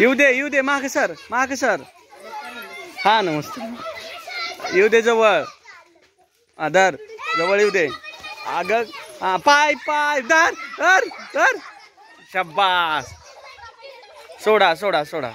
येऊ दे येऊ दे माग सर माग सर. हा नमस्ते. येऊ दे जवळ. आधार जवळ येऊ दे. अग हा पाय पाय धर धर धर. शब्बास. सोडा सोडा सोडा.